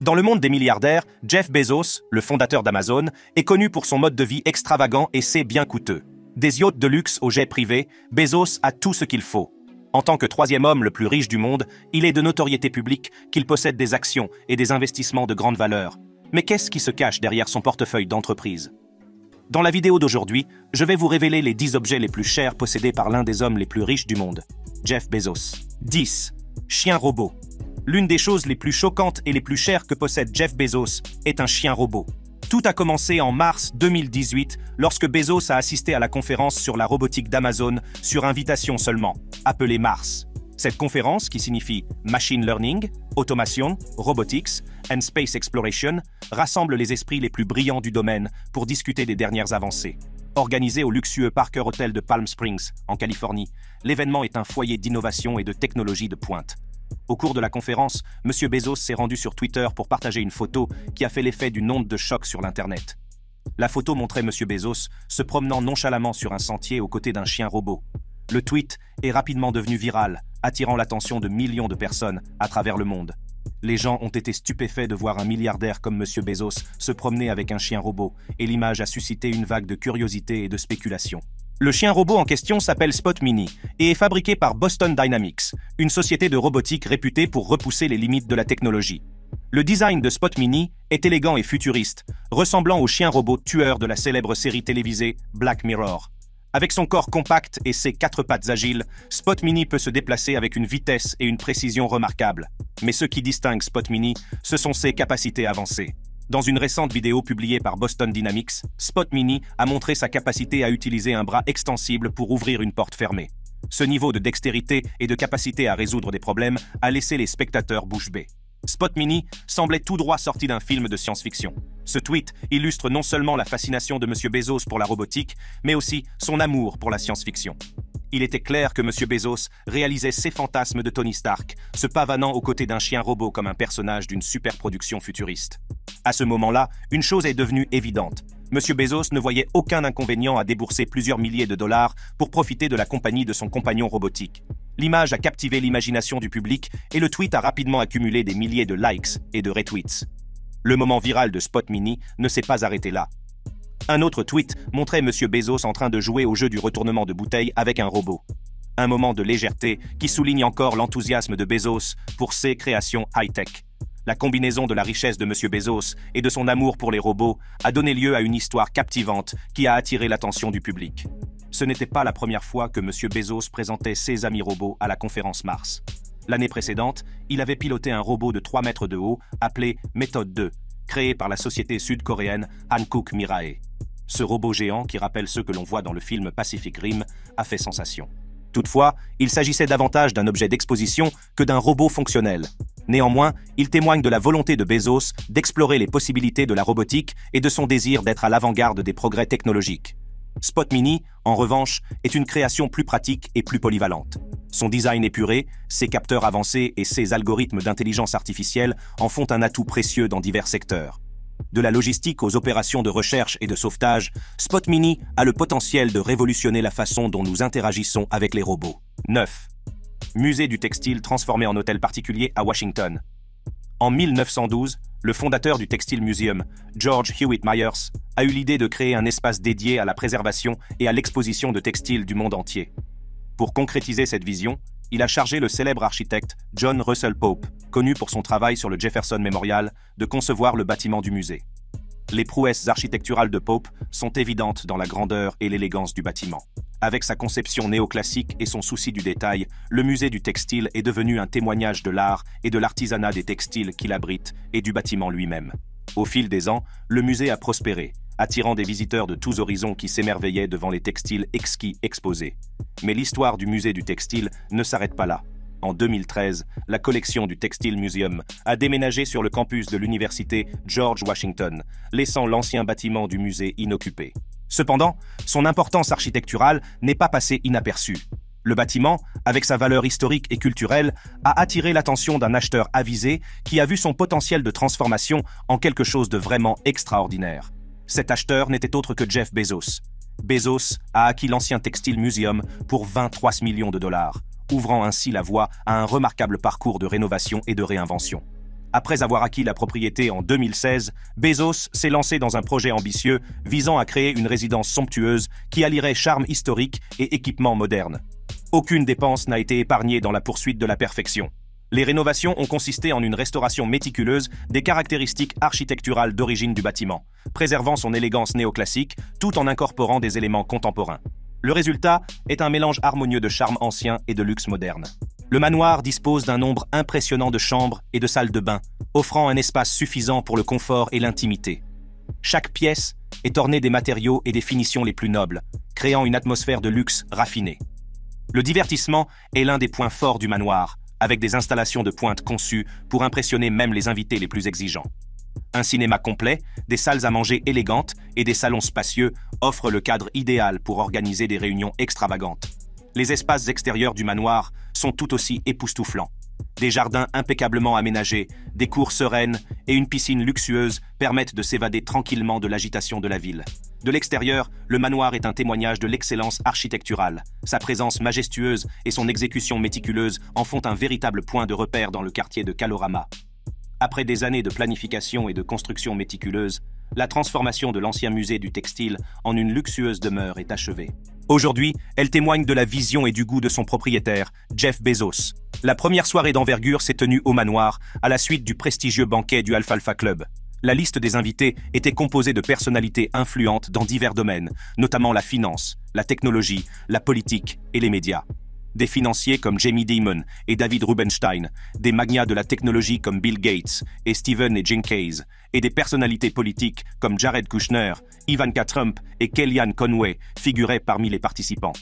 Dans le monde des milliardaires, Jeff Bezos, le fondateur d'Amazon, est connu pour son mode de vie extravagant et c'est bien coûteux. Des yachts de luxe au jet privé, Bezos a tout ce qu'il faut. En tant que troisième homme le plus riche du monde, il est de notoriété publique qu'il possède des actions et des investissements de grande valeur. Mais qu'est-ce qui se cache derrière son portefeuille d'entreprise? Dans la vidéo d'aujourd'hui, je vais vous révéler les 10 objets les plus chers possédés par l'un des hommes les plus riches du monde, Jeff Bezos. 10. Chien robot. L'une des choses les plus choquantes et les plus chères que possède Jeff Bezos est un chien robot. Tout a commencé en mars 2018 lorsque Bezos a assisté à la conférence sur la robotique d'Amazon sur invitation seulement, appelée Mars. Cette conférence, qui signifie Machine Learning, Automation, Robotics and Space Exploration, rassemble les esprits les plus brillants du domaine pour discuter des dernières avancées. Organisé au luxueux Parker Hotel de Palm Springs, en Californie, l'événement est un foyer d'innovation et de technologie de pointe. Au cours de la conférence, M. Bezos s'est rendu sur Twitter pour partager une photo qui a fait l'effet d'une onde de choc sur l'Internet. La photo montrait M. Bezos se promenant nonchalamment sur un sentier aux côtés d'un chien robot. Le tweet est rapidement devenu viral, attirant l'attention de millions de personnes à travers le monde. Les gens ont été stupéfaits de voir un milliardaire comme M. Bezos se promener avec un chien robot, et l'image a suscité une vague de curiosité et de spéculation. Le chien robot en question s'appelle Spot Mini et est fabriqué par Boston Dynamics, une société de robotique réputée pour repousser les limites de la technologie. Le design de Spot Mini est élégant et futuriste, ressemblant au chien robot tueur de la célèbre série télévisée Black Mirror. Avec son corps compact et ses quatre pattes agiles, Spot Mini peut se déplacer avec une vitesse et une précision remarquables. Mais ce qui distingue Spot Mini, ce sont ses capacités avancées. Dans une récente vidéo publiée par Boston Dynamics, Spot Mini a montré sa capacité à utiliser un bras extensible pour ouvrir une porte fermée. Ce niveau de dextérité et de capacité à résoudre des problèmes a laissé les spectateurs bouche bée. Spot Mini semblait tout droit sorti d'un film de science-fiction. Ce tweet illustre non seulement la fascination de M. Bezos pour la robotique, mais aussi son amour pour la science-fiction. Il était clair que M. Bezos réalisait ses fantasmes de Tony Stark, se pavanant aux côtés d'un chien robot comme un personnage d'une superproduction futuriste. À ce moment-là, une chose est devenue évidente. M. Bezos ne voyait aucun inconvénient à débourser plusieurs milliers de dollars pour profiter de la compagnie de son compagnon robotique. L'image a captivé l'imagination du public et le tweet a rapidement accumulé des milliers de likes et de retweets. Le moment viral de Spot Mini ne s'est pas arrêté là. Un autre tweet montrait M. Bezos en train de jouer au jeu du retournement de bouteille avec un robot. Un moment de légèreté qui souligne encore l'enthousiasme de Bezos pour ses créations high-tech. La combinaison de la richesse de M. Bezos et de son amour pour les robots a donné lieu à une histoire captivante qui a attiré l'attention du public. Ce n'était pas la première fois que M. Bezos présentait ses amis robots à la conférence Mars. L'année précédente, il avait piloté un robot de 3 mètres de haut appelé Méthode 2, créé par la société sud-coréenne Hankook Mirae. Ce robot géant, qui rappelle ceux que l'on voit dans le film Pacific Rim, a fait sensation. Toutefois, il s'agissait davantage d'un objet d'exposition que d'un robot fonctionnel. Néanmoins, il témoigne de la volonté de Bezos d'explorer les possibilités de la robotique et de son désir d'être à l'avant-garde des progrès technologiques. Spot Mini, en revanche, est une création plus pratique et plus polyvalente. Son design épuré, ses capteurs avancés et ses algorithmes d'intelligence artificielle en font un atout précieux dans divers secteurs. De la logistique aux opérations de recherche et de sauvetage, Spot Mini a le potentiel de révolutionner la façon dont nous interagissons avec les robots. 9. Musée du textile transformé en hôtel particulier à Washington. En 1912, le fondateur du Textile Museum, George Hewitt Myers, a eu l'idée de créer un espace dédié à la préservation et à l'exposition de textiles du monde entier. Pour concrétiser cette vision, il a chargé le célèbre architecte John Russell Pope, connu pour son travail sur le Jefferson Memorial, de concevoir le bâtiment du musée. Les prouesses architecturales de Pope sont évidentes dans la grandeur et l'élégance du bâtiment. Avec sa conception néoclassique et son souci du détail, le musée du textile est devenu un témoignage de l'art et de l'artisanat des textiles qu'il abrite et du bâtiment lui-même. Au fil des ans, le musée a prospéré, attirant des visiteurs de tous horizons qui s'émerveillaient devant les textiles exquis exposés. Mais l'histoire du musée du textile ne s'arrête pas là. En 2013, la collection du Textile Museum a déménagé sur le campus de l'université George Washington, laissant l'ancien bâtiment du musée inoccupé. Cependant, son importance architecturale n'est pas passée inaperçue. Le bâtiment, avec sa valeur historique et culturelle, a attiré l'attention d'un acheteur avisé qui a vu son potentiel de transformation en quelque chose de vraiment extraordinaire. Cet acheteur n'était autre que Jeff Bezos. Bezos a acquis l'ancien Textile Museum pour 23 millions de dollars, ouvrant ainsi la voie à un remarquable parcours de rénovation et de réinvention. Après avoir acquis la propriété en 2016, Bezos s'est lancé dans un projet ambitieux visant à créer une résidence somptueuse qui allierait charme historique et équipement moderne. Aucune dépense n'a été épargnée dans la poursuite de la perfection. Les rénovations ont consisté en une restauration méticuleuse des caractéristiques architecturales d'origine du bâtiment, préservant son élégance néoclassique tout en incorporant des éléments contemporains. Le résultat est un mélange harmonieux de charme ancien et de luxe moderne. Le manoir dispose d'un nombre impressionnant de chambres et de salles de bain, offrant un espace suffisant pour le confort et l'intimité. Chaque pièce est ornée des matériaux et des finitions les plus nobles, créant une atmosphère de luxe raffiné. Le divertissement est l'un des points forts du manoir, avec des installations de pointe conçues pour impressionner même les invités les plus exigeants. Un cinéma complet, des salles à manger élégantes et des salons spacieux offrent le cadre idéal pour organiser des réunions extravagantes. Les espaces extérieurs du manoir sont tout aussi époustouflants. Des jardins impeccablement aménagés, des cours sereines et une piscine luxueuse permettent de s'évader tranquillement de l'agitation de la ville. De l'extérieur, le manoir est un témoignage de l'excellence architecturale. Sa présence majestueuse et son exécution méticuleuse en font un véritable point de repère dans le quartier de Kalorama. Après des années de planification et de construction méticuleuse, la transformation de l'ancien musée du textile en une luxueuse demeure est achevée. Aujourd'hui, elle témoigne de la vision et du goût de son propriétaire, Jeff Bezos. La première soirée d'envergure s'est tenue au manoir, à la suite du prestigieux banquet du Alfalfa Club. La liste des invités était composée de personnalités influentes dans divers domaines, notamment la finance, la technologie, la politique et les médias. Des financiers comme Jamie Dimon et David Rubenstein, des magnats de la technologie comme Bill Gates et Stephen et Case, et des personnalités politiques comme Jared Kushner, Ivanka Trump et Kellyanne Conway figuraient parmi les participants.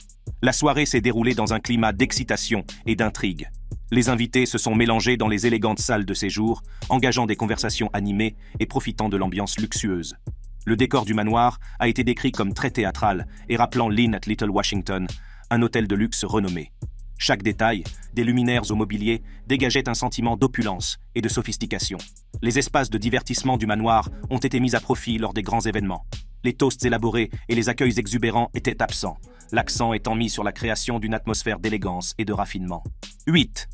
La soirée s'est déroulée dans un climat d'excitation et d'intrigue. Les invités se sont mélangés dans les élégantes salles de séjour, engageant des conversations animées et profitant de l'ambiance luxueuse. Le décor du manoir a été décrit comme très théâtral et rappelant l'Inn at Little Washington, un hôtel de luxe renommé. Chaque détail, des luminaires au mobilier, dégageait un sentiment d'opulence et de sophistication. Les espaces de divertissement du manoir ont été mis à profit lors des grands événements. Les toasts élaborés et les accueils exubérants étaient absents, l'accent étant mis sur la création d'une atmosphère d'élégance et de raffinement. 8.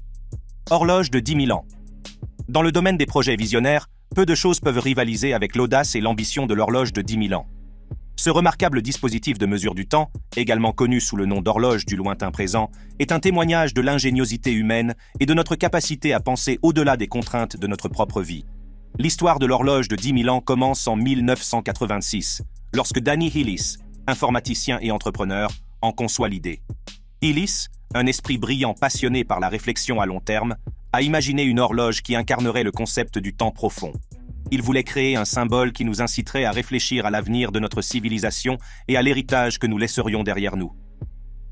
Horloge de 10 000 ans. Dans le domaine des projets visionnaires, peu de choses peuvent rivaliser avec l'audace et l'ambition de l'horloge de 10 000 ans. Ce remarquable dispositif de mesure du temps, également connu sous le nom d'horloge du lointain présent, est un témoignage de l'ingéniosité humaine et de notre capacité à penser au-delà des contraintes de notre propre vie. L'histoire de l'horloge de 10 000 ans commence en 1986, lorsque Danny Hillis, informaticien et entrepreneur, en conçoit l'idée. Hillis, un esprit brillant passionné par la réflexion à long terme, a imaginé une horloge qui incarnerait le concept du temps profond. Il voulait créer un symbole qui nous inciterait à réfléchir à l'avenir de notre civilisation et à l'héritage que nous laisserions derrière nous.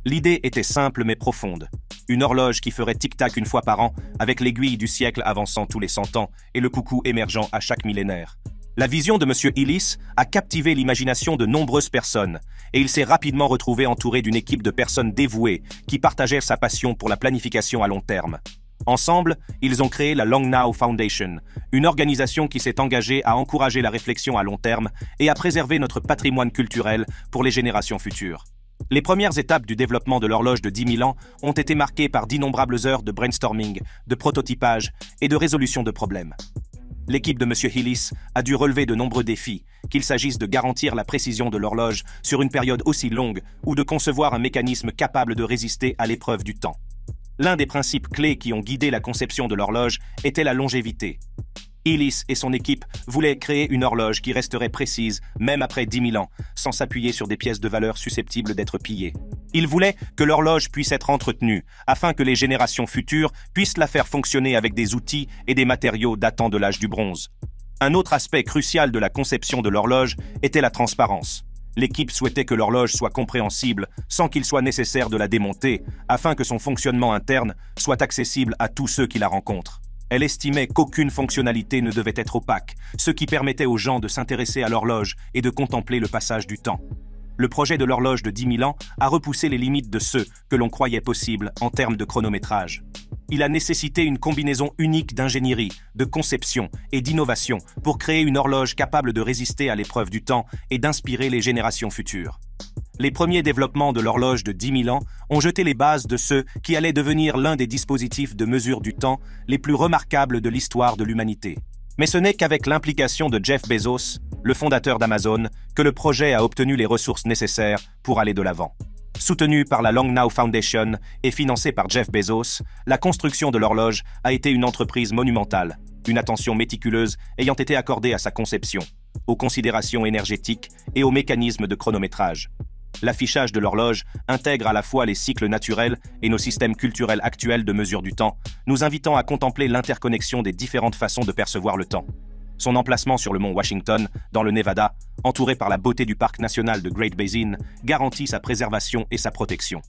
L'idée était simple mais profonde. Une horloge qui ferait tic-tac une fois par an, avec l'aiguille du siècle avançant tous les cent ans et le coucou émergeant à chaque millénaire. La vision de M. Illis a captivé l'imagination de nombreuses personnes, et il s'est rapidement retrouvé entouré d'une équipe de personnes dévouées qui partagèrent sa passion pour la planification à long terme. Ensemble, ils ont créé la Long Now Foundation, une organisation qui s'est engagée à encourager la réflexion à long terme et à préserver notre patrimoine culturel pour les générations futures. Les premières étapes du développement de l'horloge de 10 000 ans ont été marquées par d'innombrables heures de brainstorming, de prototypage et de résolution de problèmes l'équipe de M. Hillis a dû relever de nombreux défis, qu'il s'agisse de garantir la précision de l'horloge sur une période aussi longue ou de concevoir un mécanisme capable de résister à l'épreuve du temps. L'un des principes clés qui ont guidé la conception de l'horloge était la longévité. Illis et son équipe voulaient créer une horloge qui resterait précise même après 10 000 ans, sans s'appuyer sur des pièces de valeur susceptibles d'être pillées. Ils voulaient que l'horloge puisse être entretenue, afin que les générations futures puissent la faire fonctionner avec des outils et des matériaux datant de l'âge du bronze. Un autre aspect crucial de la conception de l'horloge était la transparence. L'équipe souhaitait que l'horloge soit compréhensible sans qu'il soit nécessaire de la démonter, afin que son fonctionnement interne soit accessible à tous ceux qui la rencontrent. Elle estimait qu'aucune fonctionnalité ne devait être opaque, ce qui permettait aux gens de s'intéresser à l'horloge et de contempler le passage du temps. Le projet de l'horloge de 10 000 ans a repoussé les limites de ceux que l'on croyait possibles en termes de chronométrage. Il a nécessité une combinaison unique d'ingénierie, de conception et d'innovation pour créer une horloge capable de résister à l'épreuve du temps et d'inspirer les générations futures. Les premiers développements de l'horloge de 10 000 ans ont jeté les bases de ce qui allait devenir l'un des dispositifs de mesure du temps les plus remarquables de l'histoire de l'humanité. Mais ce n'est qu'avec l'implication de Jeff Bezos, le fondateur d'Amazon, que le projet a obtenu les ressources nécessaires pour aller de l'avant. Soutenu par la Long Now Foundation et financé par Jeff Bezos, la construction de l'horloge a été une entreprise monumentale, une attention méticuleuse ayant été accordée à sa conception, aux considérations énergétiques et aux mécanismes de chronométrage. L'affichage de l'horloge intègre à la fois les cycles naturels et nos systèmes culturels actuels de mesure du temps, nous invitant à contempler l'interconnexion des différentes façons de percevoir le temps. Son emplacement sur le mont Washington, dans le Nevada, entouré par la beauté du parc national de Great Basin, garantit sa préservation et sa protection.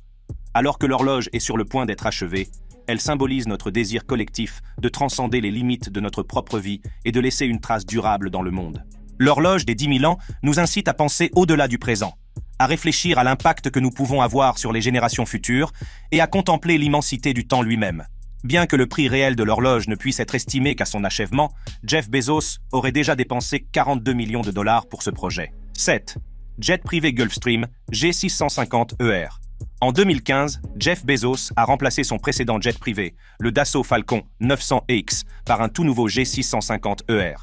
Alors que l'horloge est sur le point d'être achevée, elle symbolise notre désir collectif de transcender les limites de notre propre vie et de laisser une trace durable dans le monde. L'horloge des 10 000 ans nous incite à penser au-delà du présent, à réfléchir à l'impact que nous pouvons avoir sur les générations futures et à contempler l'immensité du temps lui-même. Bien que le prix réel de l'horloge ne puisse être estimé qu'à son achèvement, Jeff Bezos aurait déjà dépensé 42 millions de dollars pour ce projet. 7. Jet privé Gulfstream G650ER. En 2015, Jeff Bezos a remplacé son précédent jet privé, le Dassault Falcon 900X, par un tout nouveau G650ER.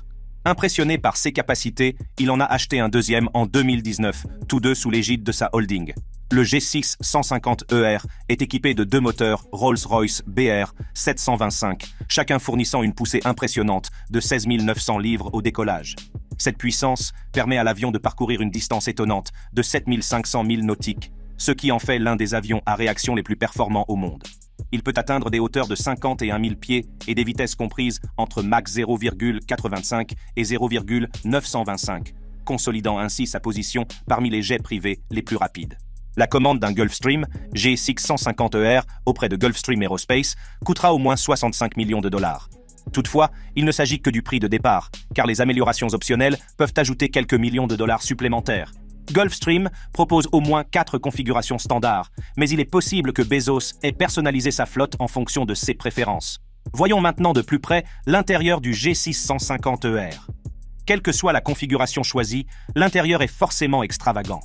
Impressionné par ses capacités, il en a acheté un deuxième en 2019, tous deux sous l'égide de sa holding. Le G6 150ER est équipé de deux moteurs Rolls-Royce BR 725, chacun fournissant une poussée impressionnante de 16 900 livres au décollage. Cette puissance permet à l'avion de parcourir une distance étonnante de 7500 milles nautiques, ce qui en fait l'un des avions à réaction les plus performants au monde. Il peut atteindre des hauteurs de 51 000 pieds et des vitesses comprises entre Mach 0,85 et 0,925, consolidant ainsi sa position parmi les jets privés les plus rapides. La commande d'un Gulfstream G650ER auprès de Gulfstream Aerospace coûtera au moins 65 millions de dollars. Toutefois, il ne s'agit que du prix de départ, car les améliorations optionnelles peuvent ajouter quelques millions de dollars supplémentaires. Gulfstream propose au moins quatre configurations standards, mais il est possible que Bezos ait personnalisé sa flotte en fonction de ses préférences. Voyons maintenant de plus près l'intérieur du G650ER. Quelle que soit la configuration choisie, l'intérieur est forcément extravagant.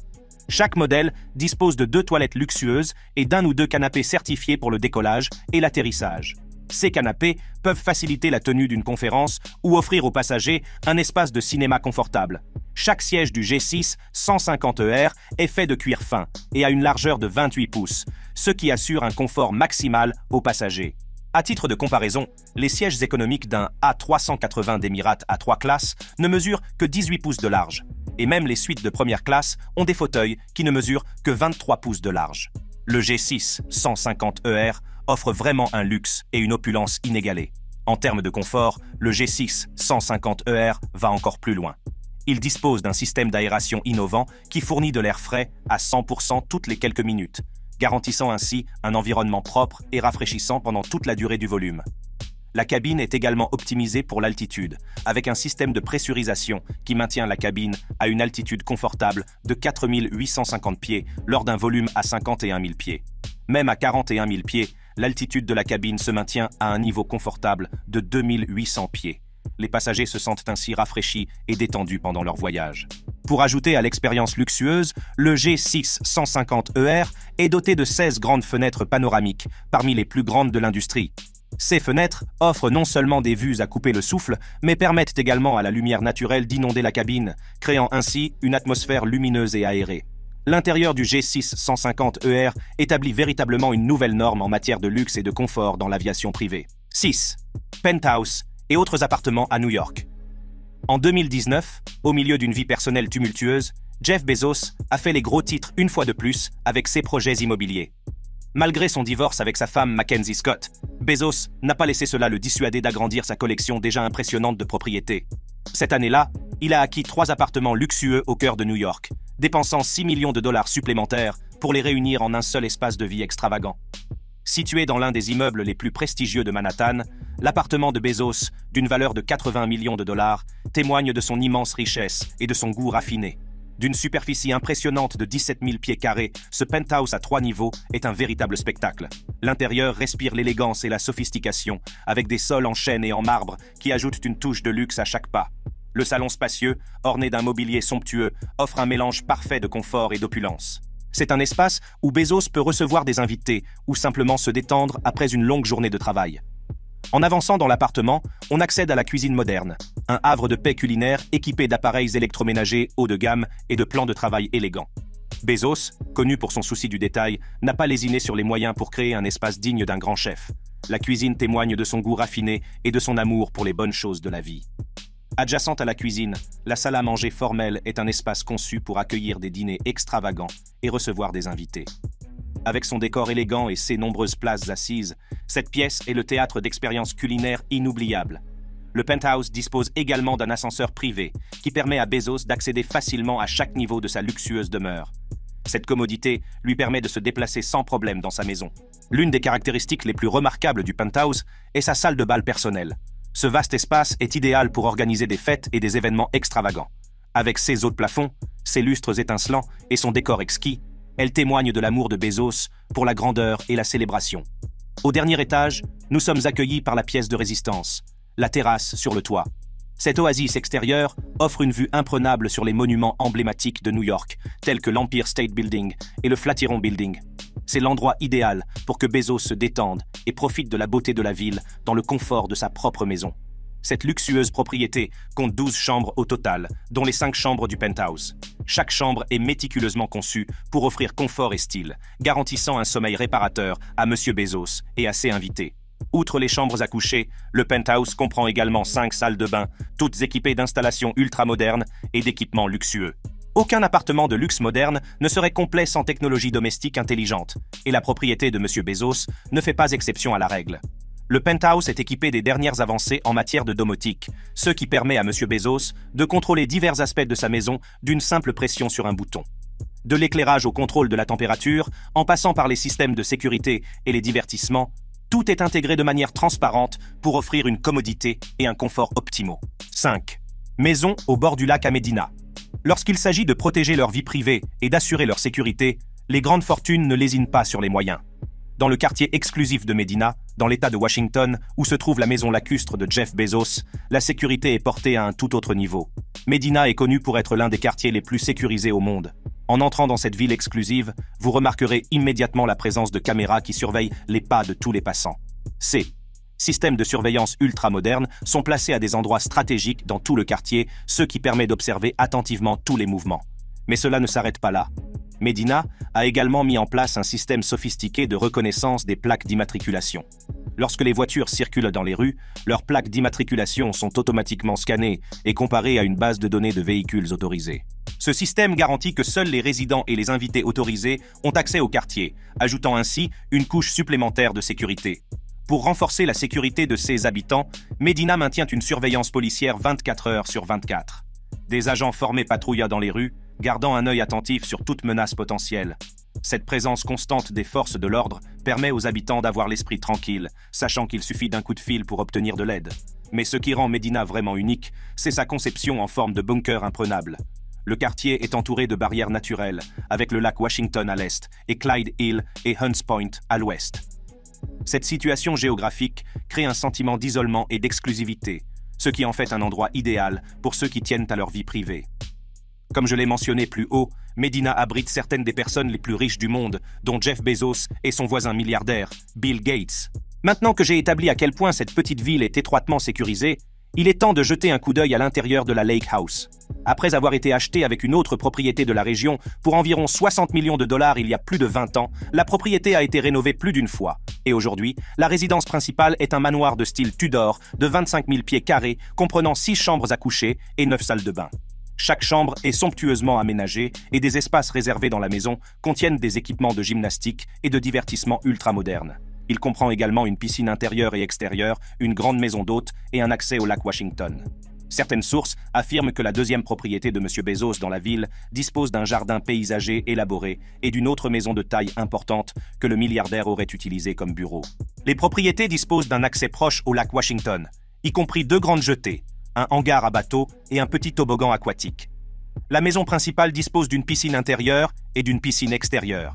Chaque modèle dispose de deux toilettes luxueuses et d'un ou deux canapés certifiés pour le décollage et l'atterrissage. Ces canapés peuvent faciliter la tenue d'une conférence ou offrir aux passagers un espace de cinéma confortable. Chaque siège du G6 150ER est fait de cuir fin et a une largeur de 28 pouces, ce qui assure un confort maximal aux passagers. À titre de comparaison, les sièges économiques d'un A380 d'Emirates à 3 classes ne mesurent que 18 pouces de large, et même les suites de première classe ont des fauteuils qui ne mesurent que 23 pouces de large. Le G6 150ER offre vraiment un luxe et une opulence inégalée. En termes de confort, le G6 150ER va encore plus loin. Il dispose d'un système d'aération innovant qui fournit de l'air frais à 100% toutes les quelques minutes, garantissant ainsi un environnement propre et rafraîchissant pendant toute la durée du volume. La cabine est également optimisée pour l'altitude, avec un système de pressurisation qui maintient la cabine à une altitude confortable de 4850 pieds lors d'un volume à 51 000 pieds. Même à 41 000 pieds, l'altitude de la cabine se maintient à un niveau confortable de 2800 pieds. Les passagers se sentent ainsi rafraîchis et détendus pendant leur voyage. Pour ajouter à l'expérience luxueuse, le G6 150ER est doté de 16 grandes fenêtres panoramiques, parmi les plus grandes de l'industrie. Ces fenêtres offrent non seulement des vues à couper le souffle, mais permettent également à la lumière naturelle d'inonder la cabine, créant ainsi une atmosphère lumineuse et aérée. L'intérieur du G6 150ER établit véritablement une nouvelle norme en matière de luxe et de confort dans l'aviation privée. 6. Penthouse et autres appartements à New York. En 2019, au milieu d'une vie personnelle tumultueuse, Jeff Bezos a fait les gros titres une fois de plus avec ses projets immobiliers. Malgré son divorce avec sa femme Mackenzie Scott, Bezos n'a pas laissé cela le dissuader d'agrandir sa collection déjà impressionnante de propriétés. Cette année-là, il a acquis trois appartements luxueux au cœur de New York, dépensant 6 millions de dollars supplémentaires pour les réunir en un seul espace de vie extravagant. Situé dans l'un des immeubles les plus prestigieux de Manhattan, l'appartement de Bezos, d'une valeur de 80 millions de dollars, témoigne de son immense richesse et de son goût raffiné. D'une superficie impressionnante de 17 000 pieds carrés, ce penthouse à trois niveaux est un véritable spectacle. L'intérieur respire l'élégance et la sophistication, avec des sols en chêne et en marbre qui ajoutent une touche de luxe à chaque pas. Le salon spacieux, orné d'un mobilier somptueux, offre un mélange parfait de confort et d'opulence. C'est un espace où Bezos peut recevoir des invités ou simplement se détendre après une longue journée de travail. En avançant dans l'appartement, on accède à la cuisine moderne, un havre de paix culinaire équipé d'appareils électroménagers haut de gamme et de plans de travail élégants. Bezos, connu pour son souci du détail, n'a pas lésiné sur les moyens pour créer un espace digne d'un grand chef. La cuisine témoigne de son goût raffiné et de son amour pour les bonnes choses de la vie. Adjacente à la cuisine, la salle à manger formelle est un espace conçu pour accueillir des dîners extravagants et recevoir des invités. Avec son décor élégant et ses nombreuses places assises, cette pièce est le théâtre d'expériences culinaires inoubliables. Le penthouse dispose également d'un ascenseur privé qui permet à Bezos d'accéder facilement à chaque niveau de sa luxueuse demeure. Cette commodité lui permet de se déplacer sans problème dans sa maison. L'une des caractéristiques les plus remarquables du penthouse est sa salle de bal personnelle. Ce vaste espace est idéal pour organiser des fêtes et des événements extravagants. Avec ses hauts de plafond, ses lustres étincelants et son décor exquis, elle témoigne de l'amour de Bezos pour la grandeur et la célébration. Au dernier étage, nous sommes accueillis par la pièce de résistance, la terrasse sur le toit. Cette oasis extérieure offre une vue imprenable sur les monuments emblématiques de New York, tels que l'Empire State Building et le Flatiron Building. C'est l'endroit idéal pour que Bezos se détende et profite de la beauté de la ville dans le confort de sa propre maison. Cette luxueuse propriété compte 12 chambres au total, dont les 5 chambres du penthouse. Chaque chambre est méticuleusement conçue pour offrir confort et style, garantissant un sommeil réparateur à M. Bezos et à ses invités. Outre les chambres à coucher, le penthouse comprend également 5 salles de bain, toutes équipées d'installations ultramodernes et d'équipements luxueux. Aucun appartement de luxe moderne ne serait complet sans technologie domestique intelligente, et la propriété de M. Bezos ne fait pas exception à la règle. Le penthouse est équipé des dernières avancées en matière de domotique, ce qui permet à M. Bezos de contrôler divers aspects de sa maison d'une simple pression sur un bouton. De l'éclairage au contrôle de la température, en passant par les systèmes de sécurité et les divertissements, tout est intégré de manière transparente pour offrir une commodité et un confort optimaux. 5. Maison au bord du lac à Médina. Lorsqu'il s'agit de protéger leur vie privée et d'assurer leur sécurité, les grandes fortunes ne lésinent pas sur les moyens. Dans le quartier exclusif de Medina, dans l'État de Washington, où se trouve la maison lacustre de Jeff Bezos, la sécurité est portée à un tout autre niveau. Medina est connu pour être l'un des quartiers les plus sécurisés au monde. En entrant dans cette ville exclusive, vous remarquerez immédiatement la présence de caméras qui surveillent les pas de tous les passants. C systèmes de surveillance ultra modernes sont placés à des endroits stratégiques dans tout le quartier, ce qui permet d'observer attentivement tous les mouvements. Mais cela ne s'arrête pas là. Medina a également mis en place un système sophistiqué de reconnaissance des plaques d'immatriculation. Lorsque les voitures circulent dans les rues, leurs plaques d'immatriculation sont automatiquement scannées et comparées à une base de données de véhicules autorisés. Ce système garantit que seuls les résidents et les invités autorisés ont accès au quartier, ajoutant ainsi une couche supplémentaire de sécurité. Pour renforcer la sécurité de ses habitants, Medina maintient une surveillance policière 24 heures sur 24. Des agents formés patrouillent dans les rues, gardant un œil attentif sur toute menace potentielle. Cette présence constante des forces de l'ordre permet aux habitants d'avoir l'esprit tranquille, sachant qu'il suffit d'un coup de fil pour obtenir de l'aide. Mais ce qui rend Medina vraiment unique, c'est sa conception en forme de bunker imprenable. Le quartier est entouré de barrières naturelles, avec le lac Washington à l'est et Clyde Hill et Hunts Point à l'ouest. Cette situation géographique crée un sentiment d'isolement et d'exclusivité, ce qui en fait un endroit idéal pour ceux qui tiennent à leur vie privée. Comme je l'ai mentionné plus haut, Medina abrite certaines des personnes les plus riches du monde, dont Jeff Bezos et son voisin milliardaire, Bill Gates. Maintenant que j'ai établi à quel point cette petite ville est étroitement sécurisée, il est temps de jeter un coup d'œil à l'intérieur de la Lake House. Après avoir été acheté avec une autre propriété de la région pour environ 60 millions de dollars il y a plus de 20 ans, la propriété a été rénovée plus d'une fois. Et aujourd'hui, la résidence principale est un manoir de style Tudor de 25 000 pieds carrés comprenant 6 chambres à coucher et 9 salles de bain. Chaque chambre est somptueusement aménagée et des espaces réservés dans la maison contiennent des équipements de gymnastique et de divertissement ultramodernes. Il comprend également une piscine intérieure et extérieure, une grande maison d'hôtes et un accès au lac Washington. Certaines sources affirment que la deuxième propriété de M. Bezos dans la ville dispose d'un jardin paysager élaboré et d'une autre maison de taille importante que le milliardaire aurait utilisé comme bureau. Les propriétés disposent d'un accès proche au lac Washington, y compris deux grandes jetées, un hangar à bateau et un petit toboggan aquatique. La maison principale dispose d'une piscine intérieure et d'une piscine extérieure.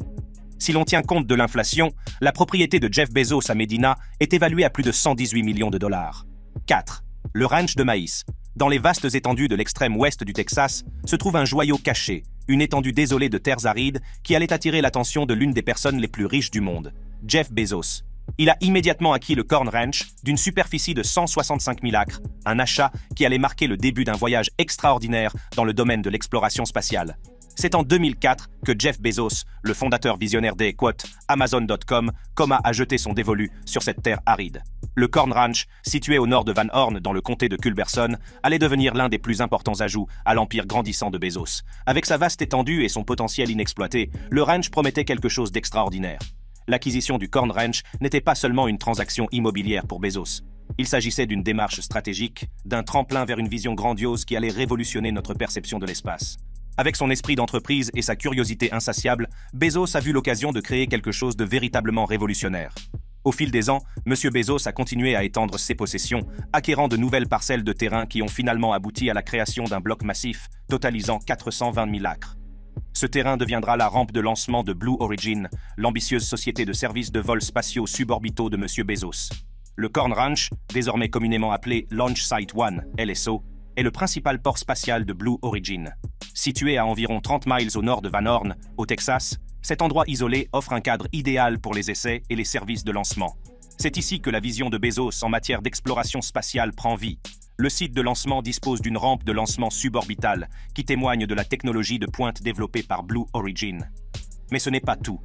Si l'on tient compte de l'inflation, la propriété de Jeff Bezos à Medina est évaluée à plus de 118 millions de dollars. 4. Le ranch de maïs. Dans les vastes étendues de l'extrême ouest du Texas se trouve un joyau caché une étendue désolée de terres arides qui allait attirer l'attention de l'une des personnes les plus riches du monde, Jeff Bezos. Il a immédiatement acquis le Corn Ranch d'une superficie de 165 000 acres, un achat qui allait marquer le début d'un voyage extraordinaire dans le domaine de l'exploration spatiale. C'est en 2004 que Jeff Bezos, le fondateur visionnaire des quotes Amazon.com, coma a jeté son dévolu sur cette terre aride. Le Corn Ranch, situé au nord de Van Horn dans le comté de Culberson, allait devenir l'un des plus importants ajouts à l'empire grandissant de Bezos. Avec sa vaste étendue et son potentiel inexploité, le ranch promettait quelque chose d'extraordinaire. L'acquisition du Corn Ranch n'était pas seulement une transaction immobilière pour Bezos. Il s'agissait d'une démarche stratégique, d'un tremplin vers une vision grandiose qui allait révolutionner notre perception de l'espace. Avec son esprit d'entreprise et sa curiosité insatiable, Bezos a vu l'occasion de créer quelque chose de véritablement révolutionnaire. Au fil des ans, M. Bezos a continué à étendre ses possessions, acquérant de nouvelles parcelles de terrain qui ont finalement abouti à la création d'un bloc massif totalisant 420 000 acres. Ce terrain deviendra la rampe de lancement de Blue Origin, l'ambitieuse société de services de vols spatiaux suborbitaux de M. Bezos. Le Corn Ranch, désormais communément appelé Launch Site One, LSO, est le principal port spatial de Blue Origin. Situé à environ 30 miles au nord de Van Horn, au Texas, cet endroit isolé offre un cadre idéal pour les essais et les services de lancement. C'est ici que la vision de Bezos en matière d'exploration spatiale prend vie. Le site de lancement dispose d'une rampe de lancement suborbitale qui témoigne de la technologie de pointe développée par Blue Origin. Mais ce n'est pas tout.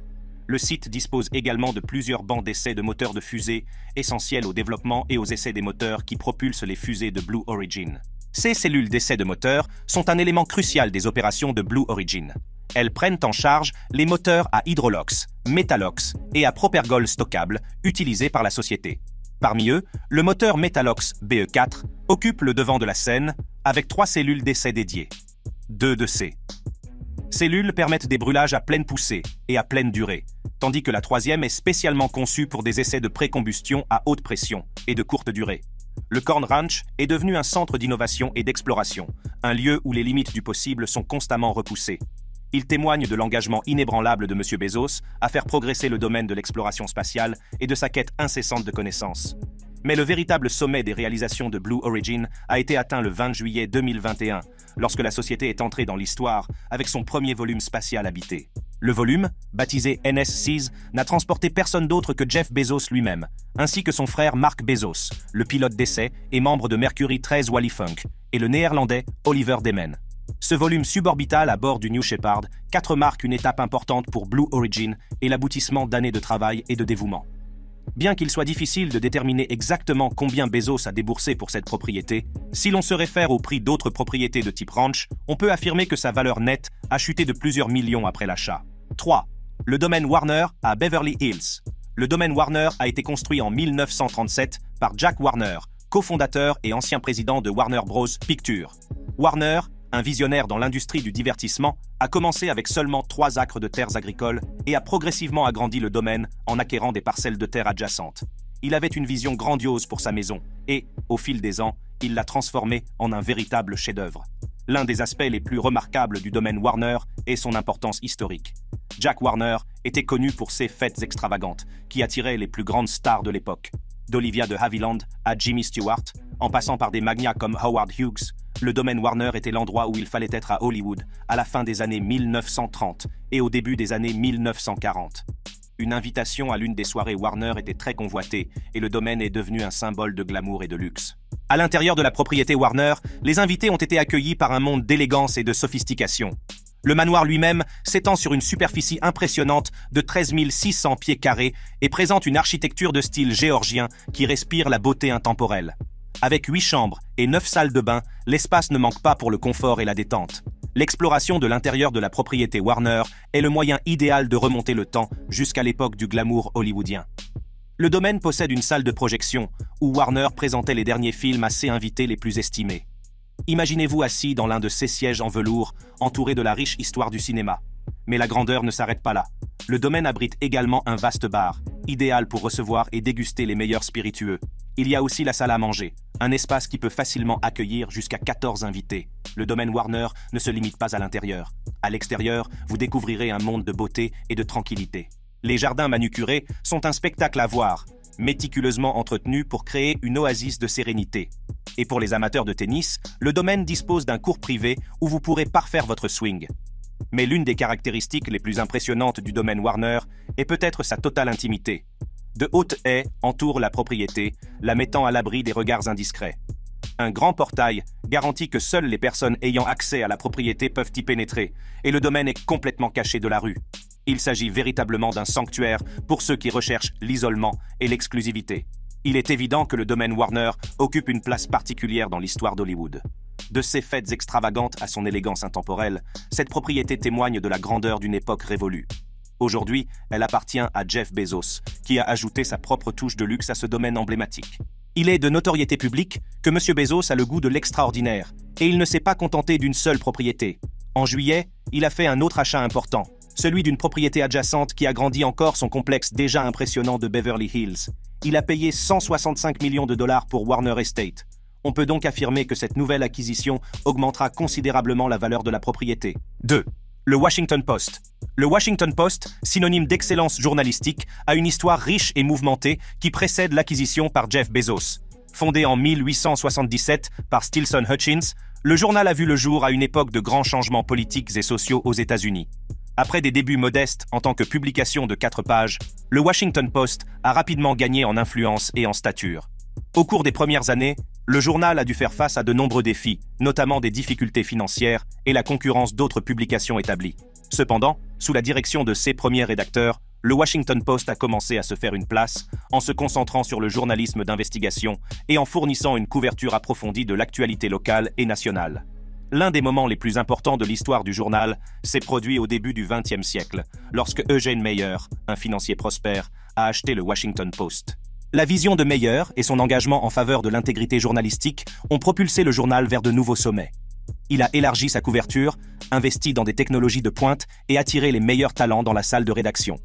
Le site dispose également de plusieurs bancs d'essais de moteurs de fusée, essentiels au développement et aux essais des moteurs qui propulsent les fusées de Blue Origin. Ces cellules d'essai de moteur sont un élément crucial des opérations de Blue Origin. Elles prennent en charge les moteurs à hydrolox, métalox et à propergol stockable utilisés par la société. Parmi eux, le moteur Metalox BE4 occupe le devant de la scène avec trois cellules d'essai dédiées. Deux de ces cellules permettent des brûlages à pleine poussée et à pleine durée, tandis que la troisième est spécialement conçue pour des essais de précombustion à haute pression et de courte durée. Le Corn Ranch est devenu un centre d'innovation et d'exploration, un lieu où les limites du possible sont constamment repoussées. Il témoigne de l'engagement inébranlable de M. Bezos à faire progresser le domaine de l'exploration spatiale et de sa quête incessante de connaissances. Mais le véritable sommet des réalisations de Blue Origin a été atteint le 20 juillet 2021, lorsque la société est entrée dans l'histoire avec son premier volume spatial habité. Le volume, baptisé NS-6, n'a transporté personne d'autre que Jeff Bezos lui-même, ainsi que son frère Mark Bezos, le pilote d'essai et membre de Mercury 13 Wally Funk, et le néerlandais Oliver Demen. Ce volume suborbital à bord du New Shepard, 4 marque une étape importante pour Blue Origin et l'aboutissement d'années de travail et de dévouement. Bien qu'il soit difficile de déterminer exactement combien Bezos a déboursé pour cette propriété, si l'on se réfère au prix d'autres propriétés de type ranch, on peut affirmer que sa valeur nette a chuté de plusieurs millions après l'achat. 3. Le domaine Warner à Beverly Hills. Le domaine Warner a été construit en 1937 par Jack Warner, cofondateur et ancien président de Warner Bros. Pictures. Warner, un visionnaire dans l'industrie du divertissement, a commencé avec seulement trois acres de terres agricoles et a progressivement agrandi le domaine en acquérant des parcelles de terres adjacentes. Il avait une vision grandiose pour sa maison et, au fil des ans, il l'a transformée en un véritable chef-d'œuvre. L'un des aspects les plus remarquables du domaine Warner est son importance historique. Jack Warner était connu pour ses fêtes extravagantes, qui attiraient les plus grandes stars de l'époque. D'Olivia de Havilland à Jimmy Stewart, en passant par des magnats comme Howard Hughes, le domaine Warner était l'endroit où il fallait être à Hollywood à la fin des années 1930 et au début des années 1940. Une invitation à l'une des soirées Warner était très convoitée et le domaine est devenu un symbole de glamour et de luxe. À l'intérieur de la propriété Warner, les invités ont été accueillis par un monde d'élégance et de sophistication. Le manoir lui-même s'étend sur une superficie impressionnante de 13 600 pieds carrés et présente une architecture de style géorgien qui respire la beauté intemporelle. Avec huit chambres et neuf salles de bain, l'espace ne manque pas pour le confort et la détente. L'exploration de l'intérieur de la propriété Warner est le moyen idéal de remonter le temps jusqu'à l'époque du glamour hollywoodien. Le domaine possède une salle de projection où Warner présentait les derniers films à ses invités les plus estimés. Imaginez-vous assis dans l'un de ces sièges en velours, entouré de la riche histoire du cinéma. Mais la grandeur ne s'arrête pas là. Le domaine abrite également un vaste bar, idéal pour recevoir et déguster les meilleurs spiritueux. Il y a aussi la salle à manger, un espace qui peut facilement accueillir jusqu'à 14 invités. Le domaine Warner ne se limite pas à l'intérieur. À l'extérieur, vous découvrirez un monde de beauté et de tranquillité. Les jardins manucurés sont un spectacle à voir, méticuleusement entretenus pour créer une oasis de sérénité. Et pour les amateurs de tennis, le domaine dispose d'un cours privé où vous pourrez parfaire votre swing. Mais l'une des caractéristiques les plus impressionnantes du domaine Warner est peut-être sa totale intimité. De hautes haies entourent la propriété, la mettant à l'abri des regards indiscrets. Un grand portail garantit que seules les personnes ayant accès à la propriété peuvent y pénétrer, et le domaine est complètement caché de la rue. Il s'agit véritablement d'un sanctuaire pour ceux qui recherchent l'isolement et l'exclusivité. Il est évident que le domaine Warner occupe une place particulière dans l'histoire d'Hollywood. De ses fêtes extravagantes à son élégance intemporelle, cette propriété témoigne de la grandeur d'une époque révolue. Aujourd'hui, elle appartient à Jeff Bezos, qui a ajouté sa propre touche de luxe à ce domaine emblématique. Il est de notoriété publique que M. Bezos a le goût de l'extraordinaire, et il ne s'est pas contenté d'une seule propriété. En juillet, il a fait un autre achat important, celui d'une propriété adjacente qui agrandit encore son complexe déjà impressionnant de Beverly Hills. Il a payé 165 millions de dollars pour Warner Estate. On peut donc affirmer que cette nouvelle acquisition augmentera considérablement la valeur de la propriété. 2. Le Washington Post. Le Washington Post, synonyme d'excellence journalistique, a une histoire riche et mouvementée qui précède l'acquisition par Jeff Bezos. Fondé en 1877 par Stilson Hutchins, le journal a vu le jour à une époque de grands changements politiques et sociaux aux États-Unis. Après des débuts modestes en tant que publication de quatre pages, le Washington Post a rapidement gagné en influence et en stature. Au cours des premières années, le journal a dû faire face à de nombreux défis, notamment des difficultés financières et la concurrence d'autres publications établies. Cependant, sous la direction de ses premiers rédacteurs, le Washington Post a commencé à se faire une place en se concentrant sur le journalisme d'investigation et en fournissant une couverture approfondie de l'actualité locale et nationale. L'un des moments les plus importants de l'histoire du journal s'est produit au début du XXe siècle, lorsque Eugene Meyer, un financier prospère, a acheté le Washington Post. La vision de Meyer et son engagement en faveur de l'intégrité journalistique ont propulsé le journal vers de nouveaux sommets. Il a élargi sa couverture, investi dans des technologies de pointe et attiré les meilleurs talents dans la salle de rédaction.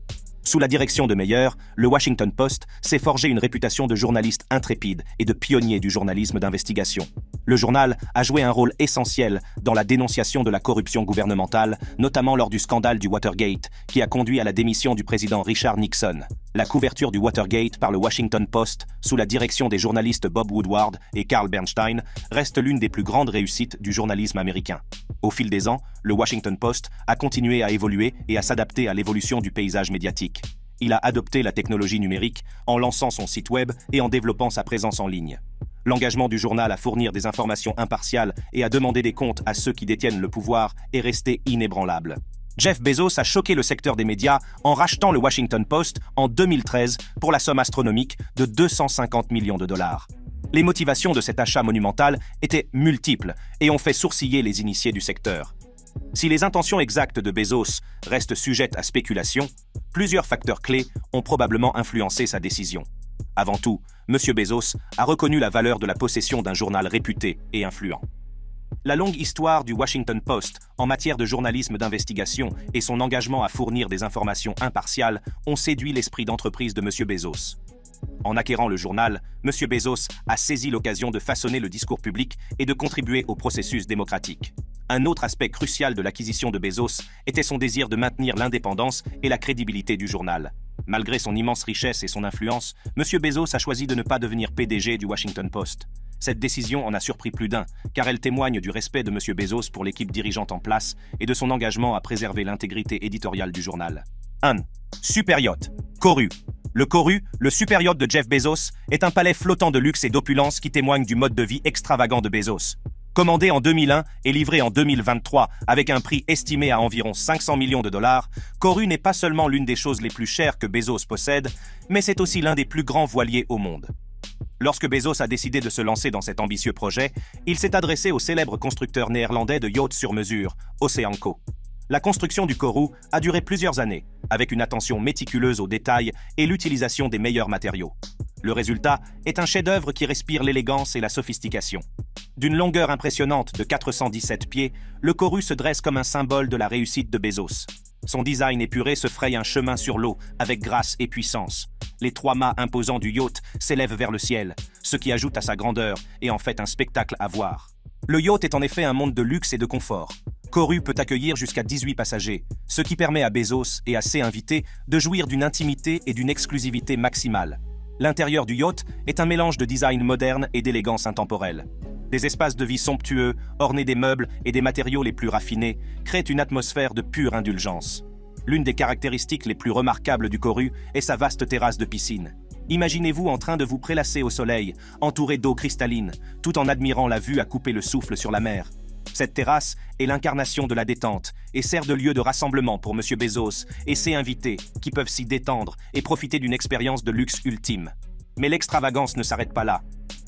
Sous la direction de Meyer, le Washington Post s'est forgé une réputation de journaliste intrépide et de pionnier du journalisme d'investigation. Le journal a joué un rôle essentiel dans la dénonciation de la corruption gouvernementale, notamment lors du scandale du Watergate, qui a conduit à la démission du président Richard Nixon. La couverture du Watergate par le Washington Post, sous la direction des journalistes Bob Woodward et Carl Bernstein, reste l'une des plus grandes réussites du journalisme américain. Au fil des ans, le Washington Post a continué à évoluer et à s'adapter à l'évolution du paysage médiatique. Il a adopté la technologie numérique en lançant son site web et en développant sa présence en ligne. L'engagement du journal à fournir des informations impartiales et à demander des comptes à ceux qui détiennent le pouvoir est resté inébranlable. Jeff Bezos a choqué le secteur des médias en rachetant le Washington Post en 2013 pour la somme astronomique de 250 millions de dollars. Les motivations de cet achat monumental étaient multiples et ont fait sourciller les initiés du secteur. Si les intentions exactes de Bezos restent sujettes à spéculation, plusieurs facteurs clés ont probablement influencé sa décision. Avant tout, M. Bezos a reconnu la valeur de la possession d'un journal réputé et influent. La longue histoire du Washington Post en matière de journalisme d'investigation et son engagement à fournir des informations impartiales ont séduit l'esprit d'entreprise de M. Bezos. En acquérant le journal, M. Bezos a saisi l'occasion de façonner le discours public et de contribuer au processus démocratique. Un autre aspect crucial de l'acquisition de Bezos était son désir de maintenir l'indépendance et la crédibilité du journal. Malgré son immense richesse et son influence, M. Bezos a choisi de ne pas devenir PDG du Washington Post. Cette décision en a surpris plus d'un, car elle témoigne du respect de M. Bezos pour l'équipe dirigeante en place et de son engagement à préserver l'intégrité éditoriale du journal. 1. Super yacht. Coru. Le Coru, le super yacht de Jeff Bezos, est un palais flottant de luxe et d'opulence qui témoigne du mode de vie extravagant de Bezos. Commandé en 2001 et livré en 2023 avec un prix estimé à environ 500 millions de dollars, Coru n'est pas seulement l'une des choses les plus chères que Bezos possède, mais c'est aussi l'un des plus grands voiliers au monde. Lorsque Bezos a décidé de se lancer dans cet ambitieux projet, il s'est adressé au célèbre constructeur néerlandais de yachts sur mesure, Oceanco. La construction du Kourou a duré plusieurs années, avec une attention méticuleuse aux détails et l'utilisation des meilleurs matériaux. Le résultat est un chef-d'œuvre qui respire l'élégance et la sophistication. D'une longueur impressionnante de 417 pieds, le Kourou se dresse comme un symbole de la réussite de Bezos. Son design épuré se fraye un chemin sur l'eau avec grâce et puissance. Les trois mâts imposants du yacht s'élèvent vers le ciel, ce qui ajoute à sa grandeur et en fait un spectacle à voir. Le yacht est en effet un monde de luxe et de confort. Koru peut accueillir jusqu'à 18 passagers, ce qui permet à Bezos et à ses invités de jouir d'une intimité et d'une exclusivité maximale. L'intérieur du yacht est un mélange de design moderne et d'élégance intemporelle. Des espaces de vie somptueux, ornés des meubles et des matériaux les plus raffinés, créent une atmosphère de pure indulgence. L'une des caractéristiques les plus remarquables du Coru est sa vaste terrasse de piscine. Imaginez-vous en train de vous prélasser au soleil, entouré d'eau cristalline, tout en admirant la vue à couper le souffle sur la mer. Cette terrasse est l'incarnation de la détente et sert de lieu de rassemblement pour M. Bezos et ses invités qui peuvent s'y détendre et profiter d'une expérience de luxe ultime. Mais l'extravagance ne s'arrête pas là.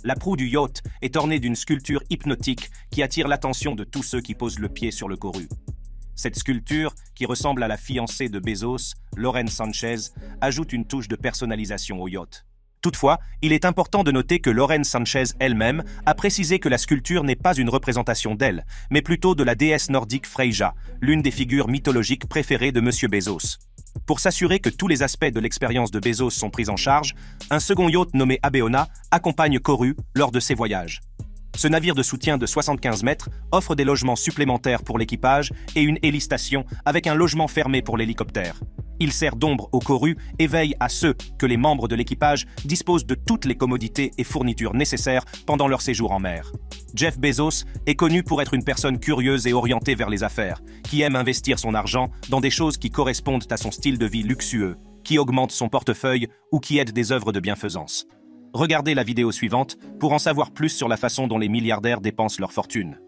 La proue du yacht est ornée d'une sculpture hypnotique qui attire l'attention de tous ceux qui posent le pied sur le coru. Cette sculpture, qui ressemble à la fiancée de Bezos, Lorraine Sanchez, ajoute une touche de personnalisation au yacht. Toutefois, il est important de noter que Lorraine Sanchez elle-même a précisé que la sculpture n'est pas une représentation d'elle, mais plutôt de la déesse nordique Freyja, l'une des figures mythologiques préférées de M. Bezos. Pour s'assurer que tous les aspects de l'expérience de Bezos sont pris en charge, un second yacht nommé Abeona accompagne Koru lors de ses voyages. Ce navire de soutien de 75 mètres offre des logements supplémentaires pour l'équipage et une hélistation avec un logement fermé pour l'hélicoptère. Il sert d'ombre au Coru et veille à ce que les membres de l'équipage disposent de toutes les commodités et fournitures nécessaires pendant leur séjour en mer. Jeff Bezos est connu pour être une personne curieuse et orientée vers les affaires, qui aime investir son argent dans des choses qui correspondent à son style de vie luxueux, qui augmentent son portefeuille ou qui aident des œuvres de bienfaisance. Regardez la vidéo suivante pour en savoir plus sur la façon dont les milliardaires dépensent leur fortune.